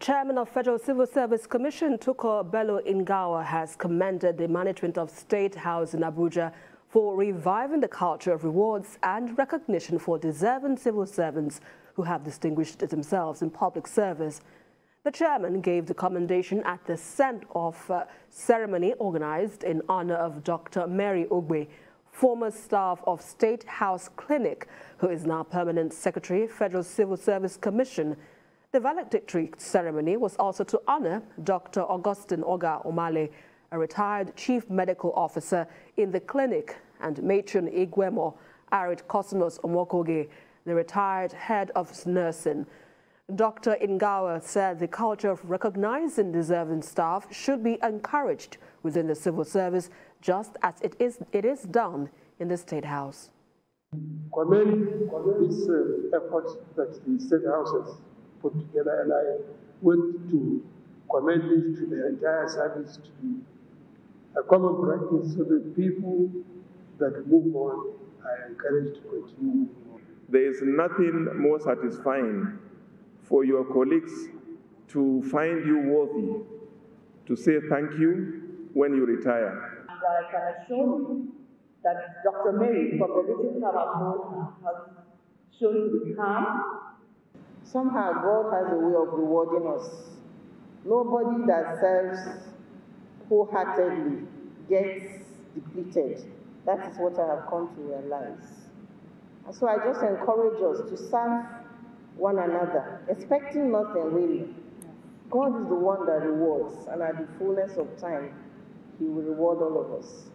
Chairman of Federal Civil Service Commission, Tukur Bello Ingawa, has commended the management of State House in Abuja for reviving the culture of rewards and recognition for deserving civil servants who have distinguished themselves in public service. The chairman gave the commendation at the send-off uh, ceremony organized in honor of Dr. Mary Ogbe, former staff of State House Clinic, who is now permanent secretary, of Federal Civil Service Commission. The valedictory ceremony was also to honor Dr. Augustine Oga Omale, a retired chief medical officer in the clinic, and matron Igwemo Arid Cosmos Omokoge, the retired head of nursing. Dr. Ingawa said the culture of recognizing deserving staff should be encouraged within the civil service, just as it is, it is done in the State House. Commend this uh, effort that the State House has put together, and I want to commend this to the entire service to be a common practice so that people that move on are encouraged to continue There is nothing more satisfying for your colleagues to find you worthy to say thank you when you retire. And I can assure you that Dr. Mary, from the little time I've known her, has shown to be calm, Somehow God has a way of rewarding us. Nobody that serves wholeheartedly gets depleted. That is what I have come to realize. And so I just encourage us to serve one another, expecting nothing really. God is the one that rewards, and at the fullness of time, He will reward all of us.